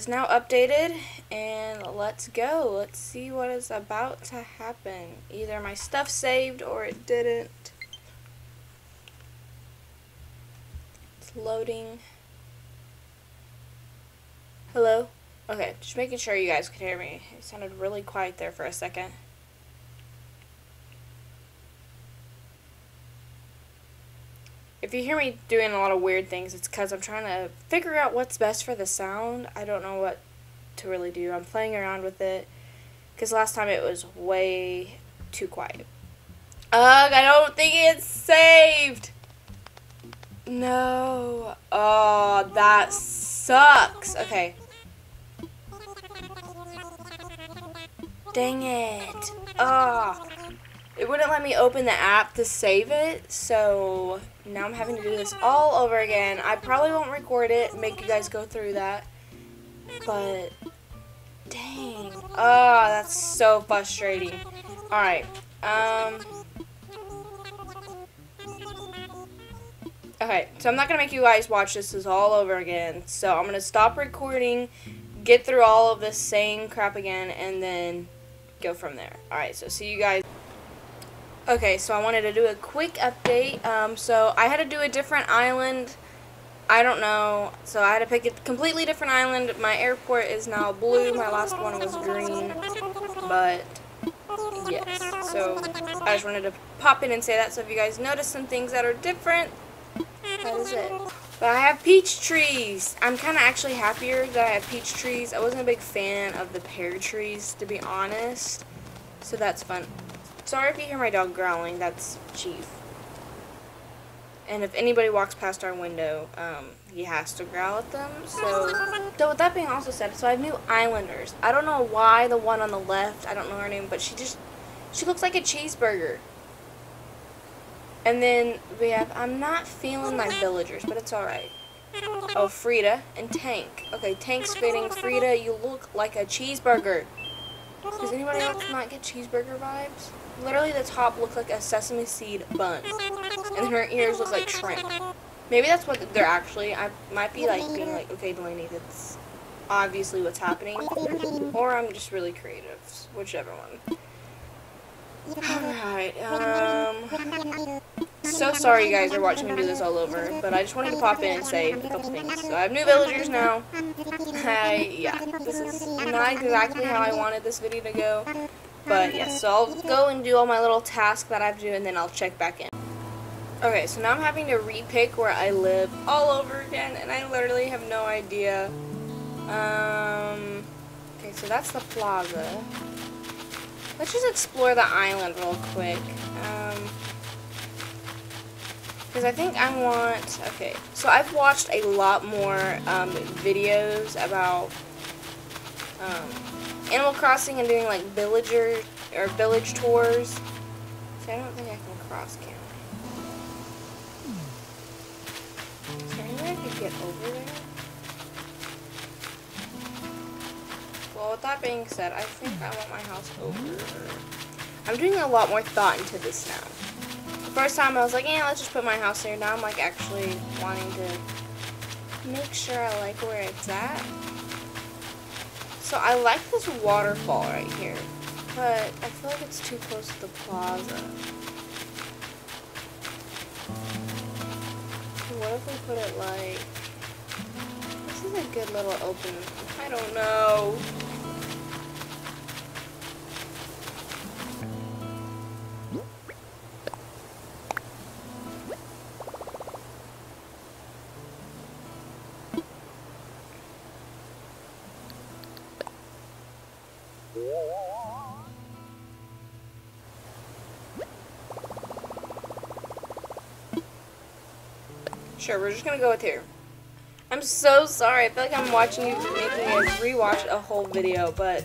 is now updated and let's go. Let's see what is about to happen. Either my stuff saved or it didn't. It's loading. Hello? Okay, just making sure you guys could hear me. It sounded really quiet there for a second. If you hear me doing a lot of weird things, it's because I'm trying to figure out what's best for the sound. I don't know what to really do. I'm playing around with it because last time it was way too quiet. Ugh, I don't think it's saved. No. Oh, that sucks. Okay. Dang it. Oh. It wouldn't let me open the app to save it, so now I'm having to do this all over again. I probably won't record it, make you guys go through that, but dang. Oh, that's so frustrating. Alright, um... Okay, so I'm not going to make you guys watch this, this all over again, so I'm going to stop recording, get through all of this same crap again, and then go from there. Alright, so see you guys. Okay, so I wanted to do a quick update. Um, so I had to do a different island. I don't know. So I had to pick a completely different island. My airport is now blue. My last one was green. But, yes. So I just wanted to pop in and say that. So if you guys notice some things that are different, that is it. But I have peach trees. I'm kind of actually happier that I have peach trees. I wasn't a big fan of the pear trees, to be honest. So that's fun. Sorry if you hear my dog growling, that's Chief. And if anybody walks past our window, um, he has to growl at them. So, so with that being also said, so I have new Islanders. I don't know why the one on the left, I don't know her name, but she just, she looks like a cheeseburger. And then we have, I'm not feeling my villagers, but it's alright. Oh, Frita and Tank. Okay, Tank's fitting. Frita, you look like a cheeseburger. Does anybody else not get cheeseburger vibes? Literally the top looks like a sesame seed bun. And her ears look like shrimp. Maybe that's what they're actually. I might be like being like, okay, Delaney, that's obviously what's happening. Or I'm just really creative. Whichever one. Alright, um... So sorry you guys are watching me do this all over, but I just wanted to pop in and say a couple things. So I have new villagers now. I, yeah, this is not exactly how I wanted this video to go. But yeah, so I'll go and do all my little tasks that I have to do and then I'll check back in. Okay, so now I'm having to repick where I live all over again and I literally have no idea. Um, okay, so that's the plaza. Let's just explore the island real quick. Um, because I think I want, okay, so I've watched a lot more um, videos about um, Animal Crossing and doing like villager or village tours. I don't think I can cross can Is there any way I could get over there? Well, with that being said, I think I want my house over. I'm doing a lot more thought into this now. The first time I was like, yeah, let's just put my house there. Now I'm like actually wanting to make sure I like where it's at. So I like this waterfall right here, but I feel like it's too close to the plaza. What if we put it like, this is a good little open, I don't know. Sure, we're just gonna go with here. I'm so sorry. I feel like I'm watching you making a rewatch a whole video, but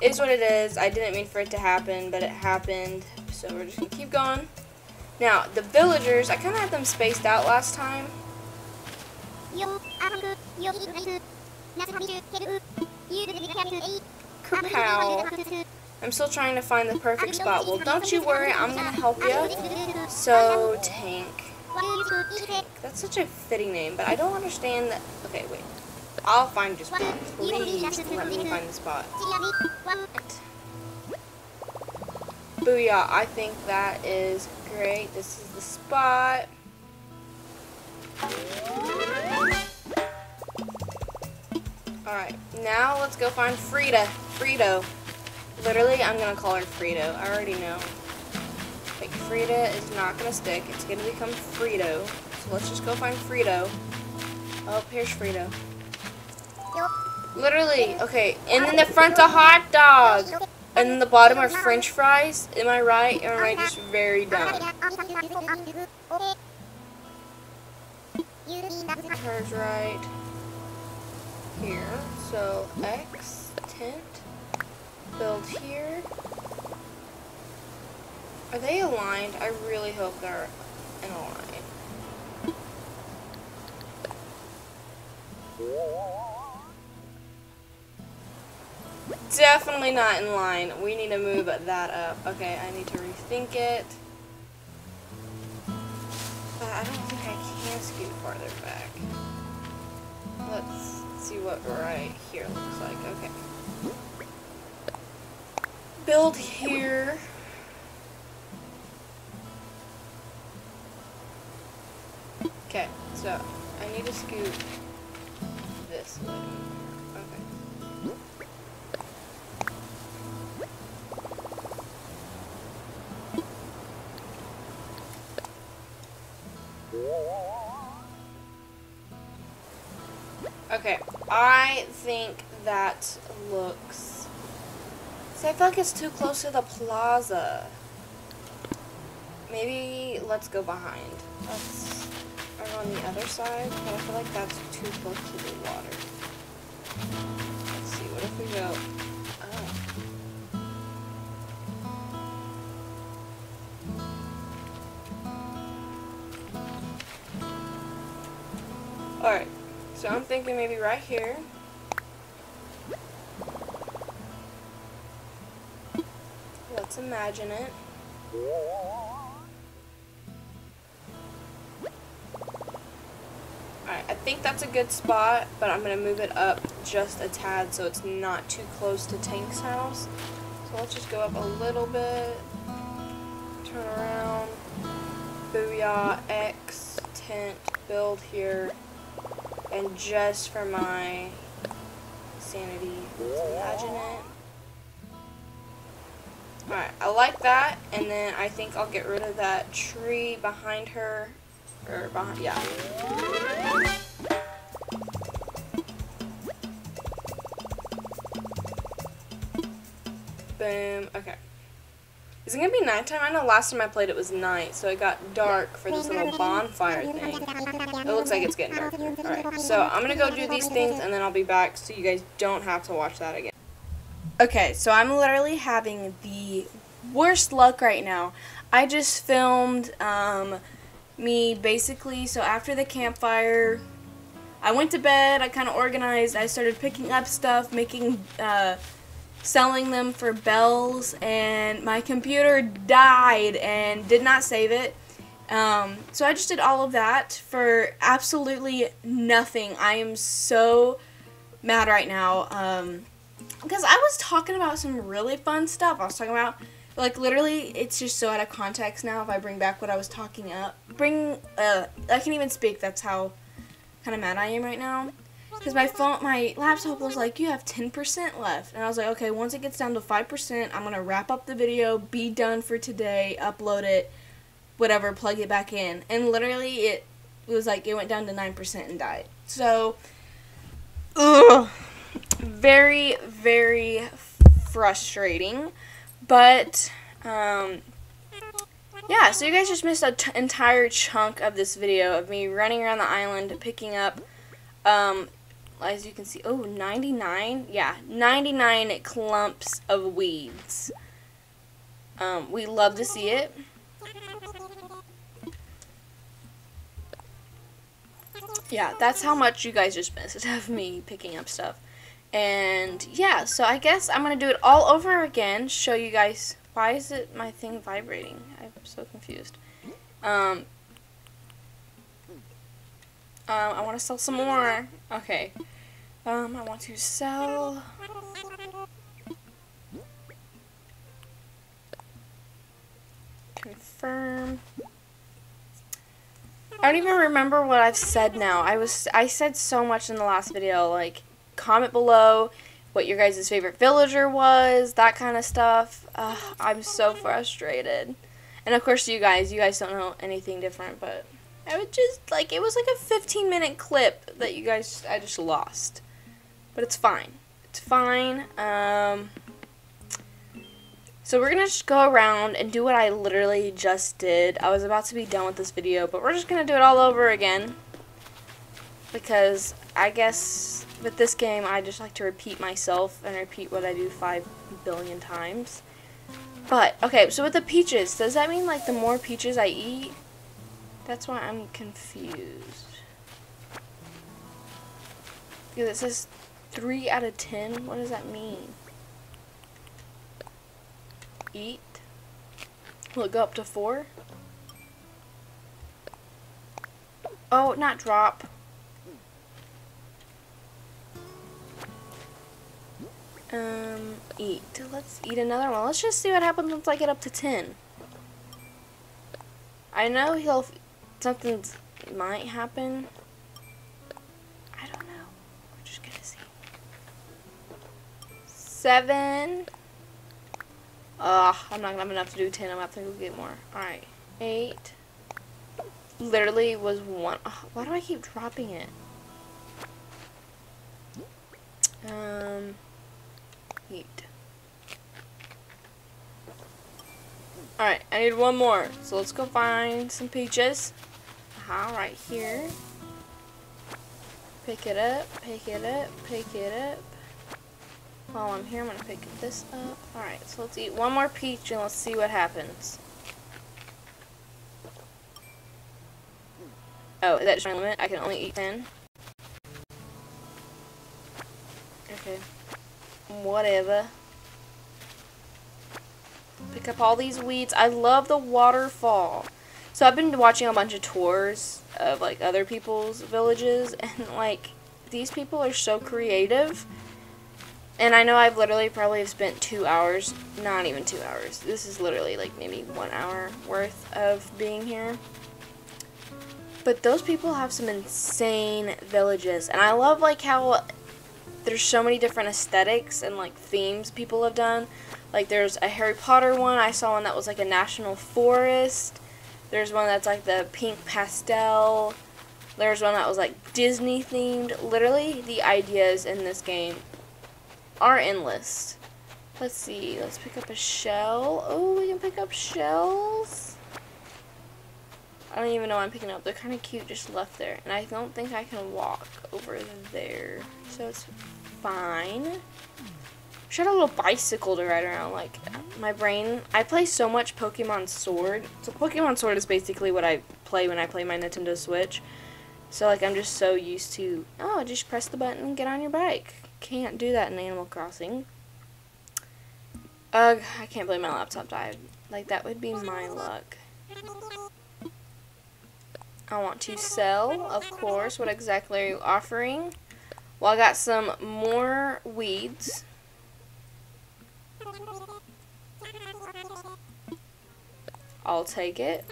it is what it is. I didn't mean for it to happen, but it happened. So we're just gonna keep going. Now, the villagers, I kind of had them spaced out last time. Kapow. I'm still trying to find the perfect spot. Well, don't you worry. I'm gonna help you. So, Tank. That's such a fitting name, but I don't understand that. Okay, wait. I'll find your spot. Please let me find the spot. Booyah, I think that is great. This is the spot. Alright, now let's go find Frita. Frito. Literally, I'm to call her Frito. I already know. Frita is not going to stick. It's going to become Frito. So let's just go find Frito. Oh, here's Frito. Literally, okay, and then the front's a hot dog. And then the bottom are french fries. Am I right? Or am I just very dumb? Hers right here. So X, tent, build here. Are they aligned? I really hope they're in line. Definitely not in line. We need to move that up. Okay, I need to rethink it. But I don't think I can scoot farther back. Let's see what right here looks like. Okay. Build here. Okay, so I need to scoot this way. Okay. Okay, I think that looks... See, I feel like it's too close to the plaza. Maybe let's go behind. Let's are on the other side, but I feel like that's too close to the water. Let's see, what if we go up? Alright, so I'm thinking maybe right here. Let's imagine it. Alright, I think that's a good spot, but I'm going to move it up just a tad so it's not too close to Tank's house. So let's just go up a little bit, turn around, booyah, X, tent, build here, and just for my sanity, imagine it. Alright, I like that, and then I think I'll get rid of that tree behind her er, or behind, yeah. Boom. Okay. Is it gonna be nighttime? I know last time I played it was night, so it got dark for this little bonfire thing. It looks like it's getting dark. Alright, so I'm gonna go do these things and then I'll be back so you guys don't have to watch that again. Okay, so I'm literally having the worst luck right now. I just filmed um, me basically, so after the campfire, I went to bed, I kind of organized, I started picking up stuff, making, uh, selling them for bells, and my computer died and did not save it. Um, so I just did all of that for absolutely nothing. I am so mad right now. Um, because I was talking about some really fun stuff. I was talking about like literally it's just so out of context now if I bring back what I was talking up. Bring uh I can't even speak. That's how kind of mad I am right now. Because my phone, my laptop was like, you have 10% left. And I was like, okay, once it gets down to 5%, I'm going to wrap up the video, be done for today, upload it, whatever, plug it back in. And literally, it, was like, it went down to 9% and died. So, ugh, very, very frustrating. But, um, yeah, so you guys just missed an entire chunk of this video of me running around the island picking up, um, as you can see, oh, 99? Yeah, 99 clumps of weeds. Um, we love to see it. Yeah, that's how much you guys just missed of me picking up stuff. And yeah, so I guess I'm going to do it all over again, show you guys, why is it my thing vibrating? I'm so confused. Um, um, I want to sell some more. Okay. Um, I want to sell. Confirm. I don't even remember what I've said now. I was I said so much in the last video, like comment below what your guys' favorite villager was, that kind of stuff. Uh, I'm so frustrated. And of course you guys, you guys don't know anything different, but I would just like it was like a 15 minute clip that you guys I just lost. But it's fine. It's fine. Um so we're going to just go around and do what I literally just did. I was about to be done with this video, but we're just going to do it all over again. Because I guess with this game, I just like to repeat myself and repeat what I do five billion times. But, okay, so with the peaches, does that mean like the more peaches I eat? That's why I'm confused. Because it says 3 out of 10. What does that mean? Eat. Will it go up to 4? Oh, not drop. Um, eat. Let's eat another one. Let's just see what happens once I get up to 10. I know he'll... Something might happen. I don't know. We're just gonna see. Seven. Ugh, I'm not gonna have enough to do 10. I'm gonna have to go get more. Alright. Eight. Literally was one. Ugh, why do I keep dropping it? Um heat. Alright, I need one more. So let's go find some peaches. Aha, right here. Pick it up, pick it up, pick it up. While I'm here, I'm going to pick this up. Alright, so let's eat one more peach and let's see what happens. Oh, that's my limit. I can only eat 10. Okay whatever. Pick up all these weeds. I love the waterfall. So I've been watching a bunch of tours of like other people's villages and like these people are so creative. And I know I've literally probably spent two hours, not even two hours. This is literally like maybe one hour worth of being here. But those people have some insane villages. And I love like how there's so many different aesthetics and like themes people have done. Like there's a Harry Potter one. I saw one that was like a national forest. There's one that's like the pink pastel. There's one that was like Disney themed. Literally, the ideas in this game are endless. Let's see. Let's pick up a shell. Oh, we can pick up shells. I don't even know I'm picking up. They're kind of cute just left there. And I don't think I can walk over there. So it's fine. Should have a little bicycle to ride around. Like, my brain... I play so much Pokemon Sword. So Pokemon Sword is basically what I play when I play my Nintendo Switch. So, like, I'm just so used to... Oh, just press the button and get on your bike. Can't do that in Animal Crossing. Ugh, I can't believe my laptop died. Like, that would be my luck. I want to sell, of course. What exactly are you offering? Well, I got some more weeds. I'll take it.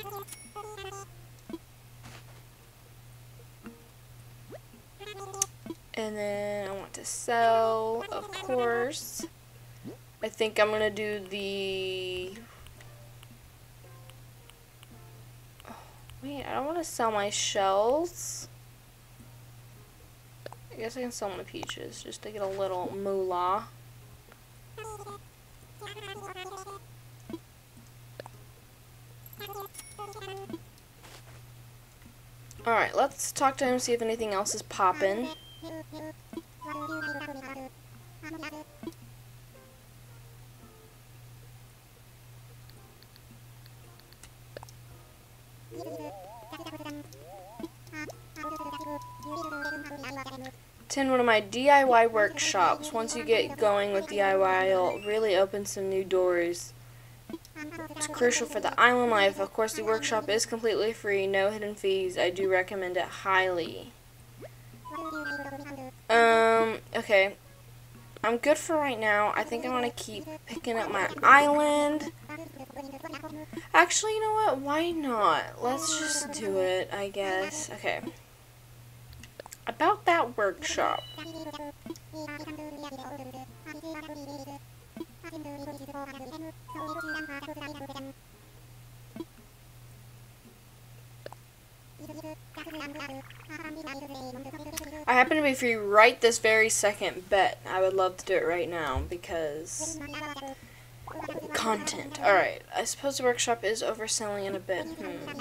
And then I want to sell, of course. I think I'm going to do the oh, Wait, I don't want to sell my shells. I guess I can sell my peaches just to get a little moolah. Alright, let's talk to him, see if anything else is popping. 10. One of my DIY workshops. Once you get going with DIY, it'll really open some new doors. It's crucial for the island life. Of course, the workshop is completely free, no hidden fees. I do recommend it highly. Um, okay. I'm good for right now. I think I want to keep picking up my island. Actually, you know what? Why not? Let's just do it, I guess. Okay. About that workshop. I happen to be free right this very second, bet I would love to do it right now because content. Alright, I suppose the workshop is overselling in a bit. Hmm.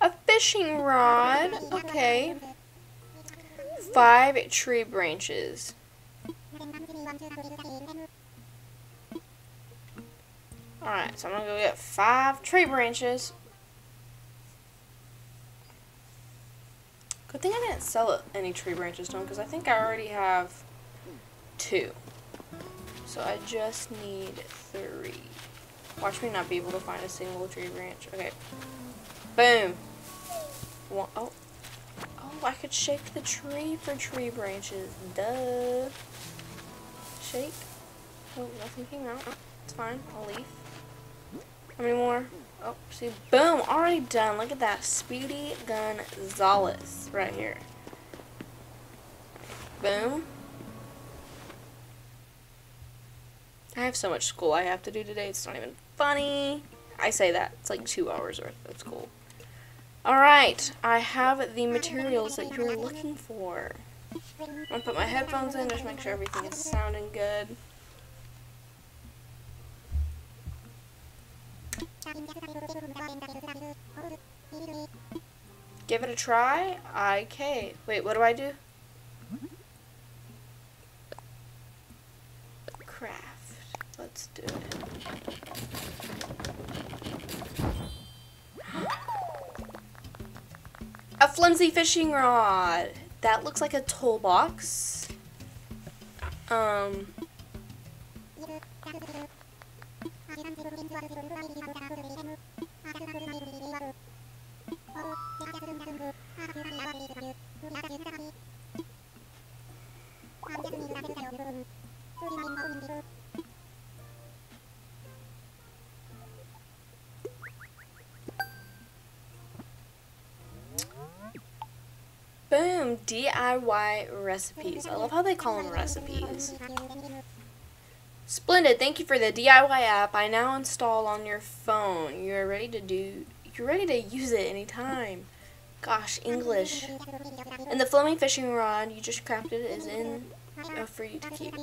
A fishing rod. Okay. Five tree branches. Alright, so I'm gonna go get five tree branches. Good thing I didn't sell any tree branches to him because I think I already have two. So I just need three. Watch me not be able to find a single tree branch. Okay. Boom. Oh. Oh, I could shake the tree for tree branches. Duh. Shake. Oh, nothing came out. It's fine. I'll leave. How many more? Oh, see, boom, already done. Look at that. Speedy Gonzalez right here. Boom. I have so much school I have to do today. It's not even funny. I say that. It's like two hours worth That's cool. Alright, I have the materials that you're looking for. I'm to put my headphones in, just make sure everything is sounding good. Give it a try. Okay. Wait, what do I do? Flimsy fishing rod. That looks like a toolbox. Um. DIY recipes. I love how they call them recipes. Splendid. Thank you for the DIY app. I now install on your phone. You're ready to do. You're ready to use it anytime. Gosh, English. And the floating fishing rod you just crafted is in uh, for you to keep.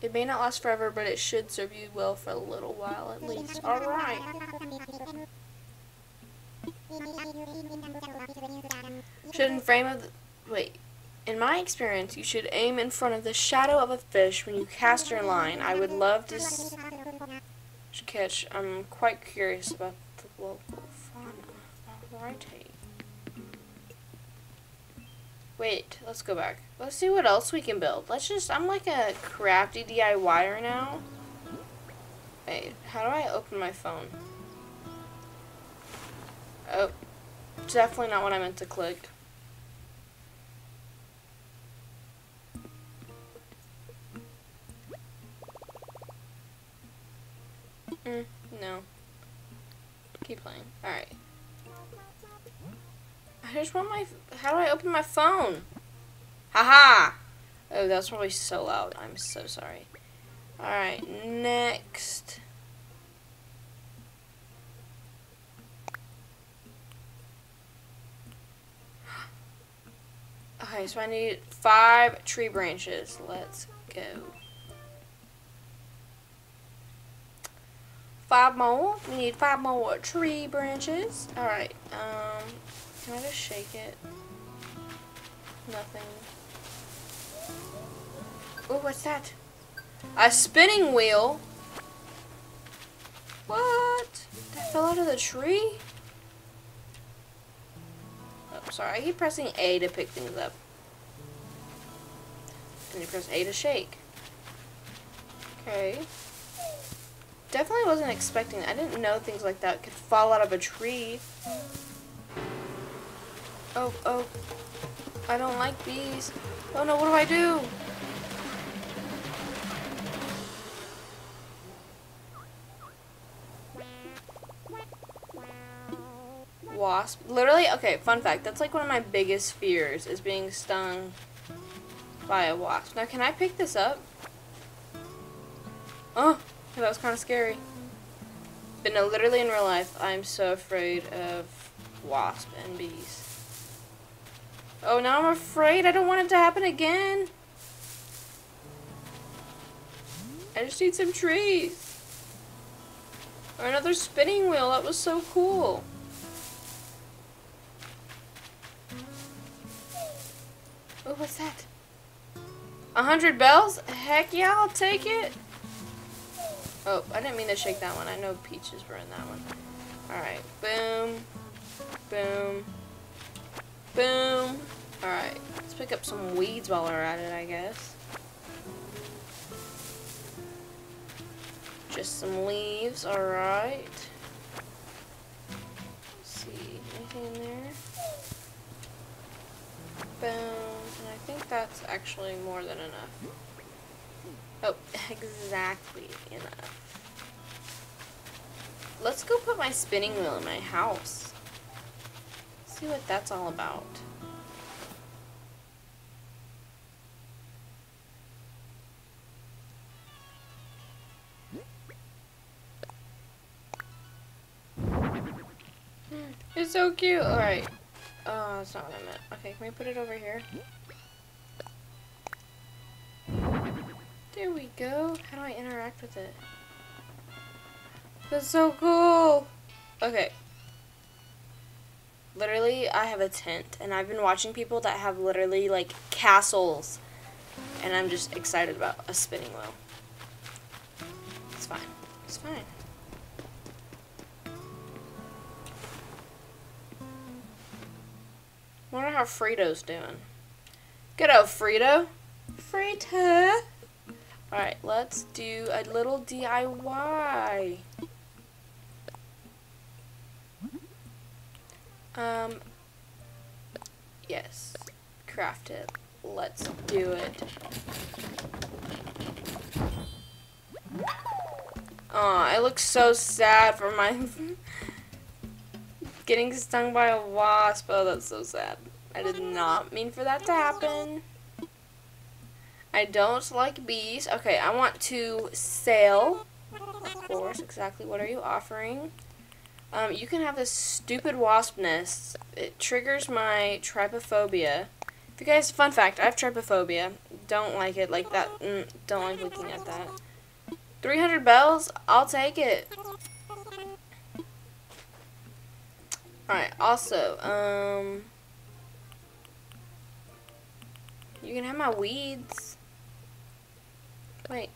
It may not last forever, but it should serve you well for a little while at least. All right. Should in frame of wait. In my experience, you should aim in front of the shadow of a fish when you cast your line. I would love to catch. I'm quite curious about the local fauna. Alrighty. Wait, let's go back. Let's see what else we can build. Let's just, I'm like a crafty DIYer now. Wait, how do I open my phone? Oh, definitely not what I meant to click. Mm, no. Keep playing. Alright. I just want my... How do I open my phone? Haha! -ha! Oh, that's probably so loud. I'm so sorry. Alright, next... Okay, so I need five tree branches. Let's go. Five more. We need five more tree branches. Alright, um, can I just shake it? Nothing. Oh, what's that? A spinning wheel? What? That fell out of the tree? Oh, sorry. I keep pressing A to pick things up. And you press A to shake. Okay. Definitely wasn't expecting I didn't know things like that could fall out of a tree. Oh, oh. I don't like bees. Oh no, what do I do? Wasp. Literally, okay, fun fact. That's like one of my biggest fears is being stung by a wasp. Now, can I pick this up? Oh, that was kind of scary. But no, literally in real life, I'm so afraid of wasp and bees. Oh, now I'm afraid. I don't want it to happen again. I just need some trees. Or another spinning wheel. That was so cool. Oh, what's that? A hundred bells? Heck yeah, I'll take it. Oh, I didn't mean to shake that one. I know peaches were in that one. Alright, boom, boom, boom. Alright, let's pick up some weeds while we're at it, I guess. Just some leaves, alright. see, anything in there? Boom, and I think that's actually more than enough. Exactly enough. Let's go put my spinning wheel in my house. See what that's all about. Hmm, it's so cute. Alright. Oh, uh, that's not what I meant. Okay, can we put it over here? There we go. How do I interact with it? That's so cool. Okay. Literally, I have a tent, and I've been watching people that have literally, like, castles, and I'm just excited about a spinning wheel. It's fine. It's fine. wonder how Frito's doing. Good old Frito. Frito. Alright, let's do a little DIY. Um, yes. Craft it. Let's do it. Aw, I look so sad for my getting stung by a wasp. Oh, that's so sad. I did not mean for that to happen. I don't like bees. Okay, I want to sell. Of course, exactly what are you offering? Um, you can have this stupid wasp nest. It triggers my trypophobia. If you guys, fun fact, I have trypophobia. Don't like it like that. Mm, don't like looking at that. 300 bells? I'll take it. Alright, also, um... You can have my weeds. Wait.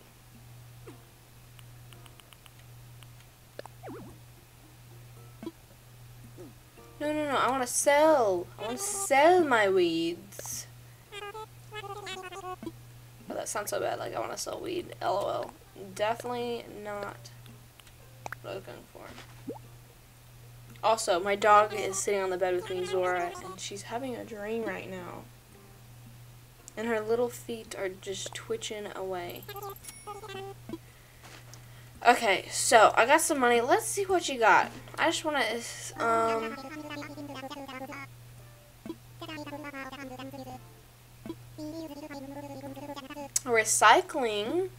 No, no, no. I want to sell. I want to sell my weeds. Oh, that sounds so bad. Like, I want to sell weed. LOL. Definitely not what was going for. Also, my dog is sitting on the bed with me, Zora, and she's having a dream right now. And her little feet are just twitching away. Okay, so I got some money. Let's see what you got. I just want to, um... Recycling.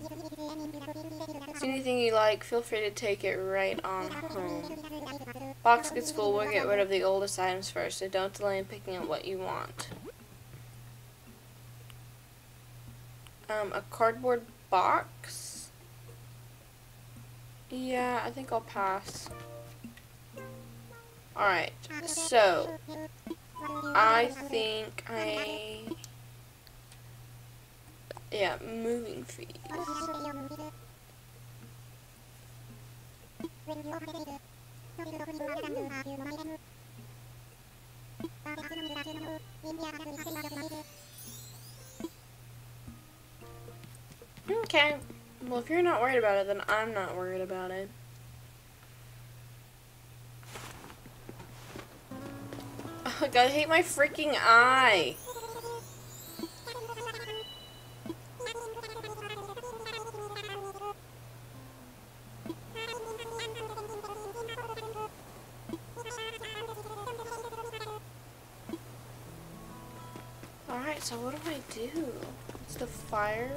Anything you like, feel free to take it right on home. Box gets full, we'll get rid of the oldest items first, so don't delay in picking up what you want. A cardboard box? Yeah, I think I'll pass. Alright, so, I think I... Yeah, moving fees. Okay. Well, if you're not worried about it, then I'm not worried about it. Oh, God, I hate my freaking eye. Alright, so what do I do? It's the fire.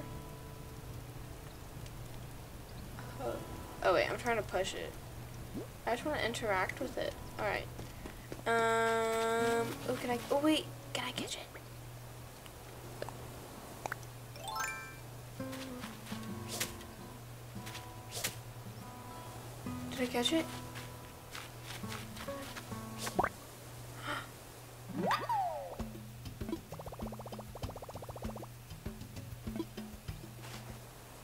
Oh. oh wait, I'm trying to push it. I just want to interact with it. Alright. Um, oh, can I, oh wait, can I catch it? Did I catch it?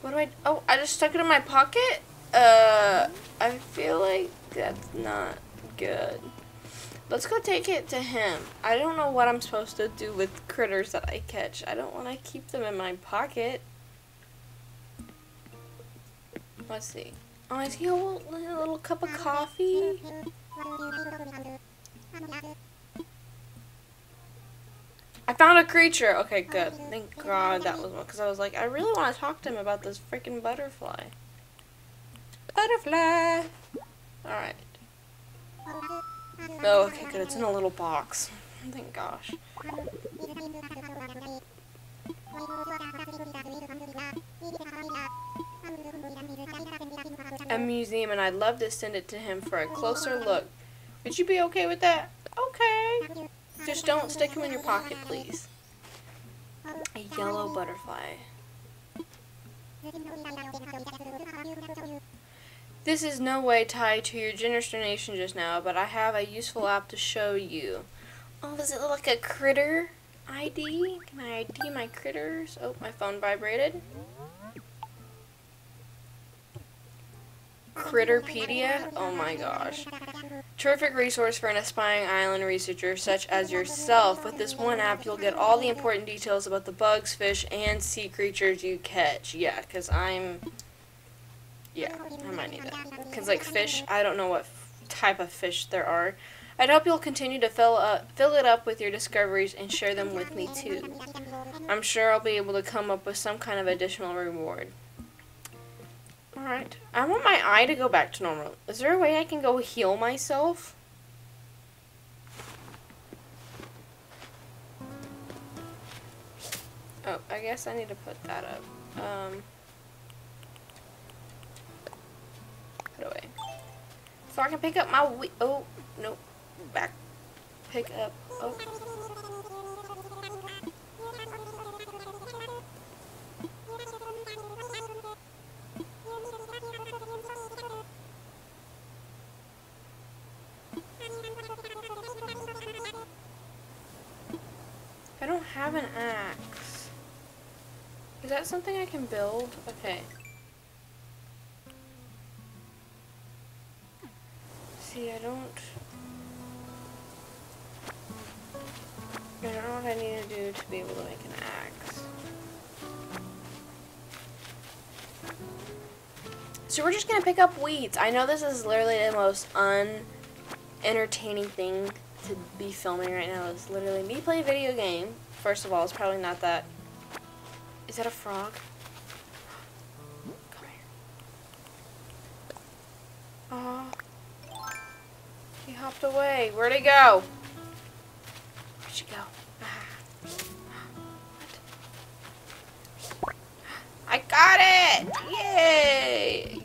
What do I, oh, I just stuck it in my pocket? Uh, I feel like that's not good. Let's go take it to him. I don't know what I'm supposed to do with critters that I catch. I don't want to keep them in my pocket. Let's see. Oh, is he a little, a little cup of coffee? I found a creature. Okay, good. Thank God that was one. Because I was like, I really want to talk to him about this freaking butterfly. Butterfly! Alright. Oh, okay, good. It's in a little box. Thank gosh. A museum, and I'd love to send it to him for a closer look. Would you be okay with that? Okay. Just don't stick him in your pocket, please. A yellow butterfly. This is no way tied to your generous donation just now, but I have a useful app to show you. Oh, does it look like a critter ID? Can I ID my critters? Oh, my phone vibrated. Critterpedia? Oh my gosh. Terrific resource for an aspiring island researcher such as yourself. With this one app, you'll get all the important details about the bugs, fish, and sea creatures you catch. Yeah, because I'm yeah, I might need that. Because, like, fish, I don't know what type of fish there are. I'd hope you'll continue to fill, up, fill it up with your discoveries and share them with me, too. I'm sure I'll be able to come up with some kind of additional reward. Alright. I want my eye to go back to normal. Is there a way I can go heal myself? Oh, I guess I need to put that up. Um... Away. So I can pick up my we oh nope. Back pick up oh I don't have an axe. Is that something I can build? Okay. So we're just gonna pick up weeds. I know this is literally the most unentertaining thing to be filming right now. It's literally me playing a video game. First of all, it's probably not that. Is that a frog? Come here. Oh. He hopped away. Where'd he go? Where'd she go? Ah. I got it!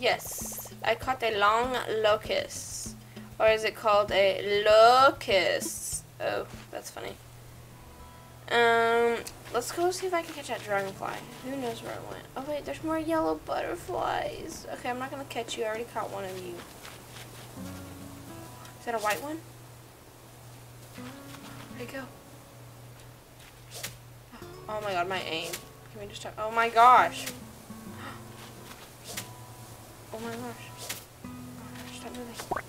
Yes. I caught a long locust. Or is it called a locust? Oh, that's funny. Um, let's go see if I can catch that dragonfly. Who knows where it went? Oh wait, there's more yellow butterflies. Okay, I'm not gonna catch you. I already caught one of you. Is that a white one? Where'd it go? Oh my god, my aim. Can we just talk? Oh my gosh. Oh my gosh. Stop moving.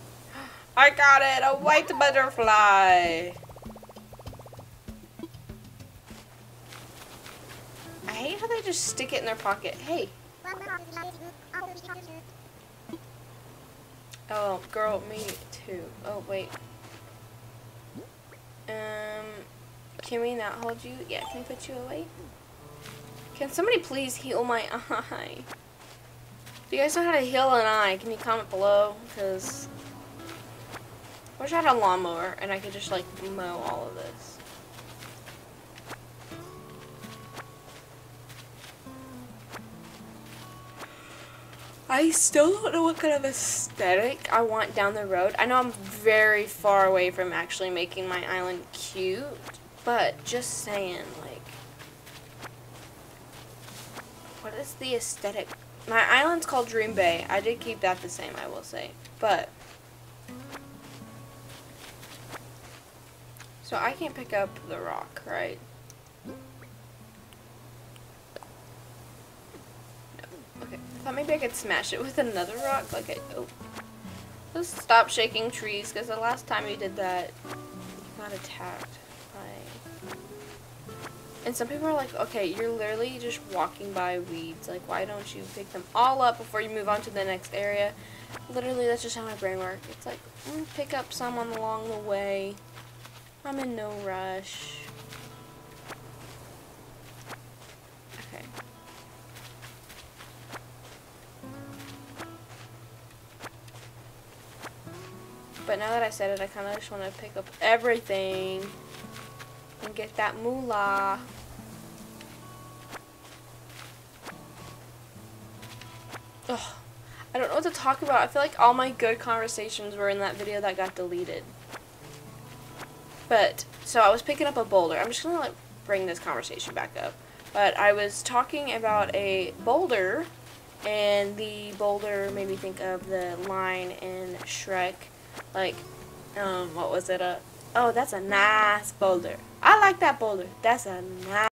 I got it! A white butterfly! I hate how they just stick it in their pocket. Hey, Oh, girl, me too. Oh, wait. Um, can we not hold you? Yeah, can we put you away? Can somebody please heal my eye? If you guys know how to heal an eye, can you comment below? Because I wish I had a lawnmower and I could just like mow all of this. I still don't know what kind of aesthetic I want down the road. I know I'm very far away from actually making my island cute, but just saying, like, what is the aesthetic? My island's called Dream Bay. I did keep that the same, I will say, but so I can't pick up the rock, right? Okay, I thought maybe I could smash it with another rock. Like, I, oh. Just stop shaking trees, because the last time you did that, you got attacked. And some people are like, okay, you're literally just walking by weeds. Like, why don't you pick them all up before you move on to the next area? Literally, that's just how my brain works. It's like, mm, pick up some along the way. I'm in no rush. Okay. But now that I said it, I kind of just want to pick up everything and get that moolah. Ugh. I don't know what to talk about. I feel like all my good conversations were in that video that got deleted. But, so I was picking up a boulder. I'm just going to like bring this conversation back up. But I was talking about a boulder, and the boulder made me think of the line in Shrek like, um, what was it? Uh, oh, that's a nice boulder. I like that boulder. That's a nice.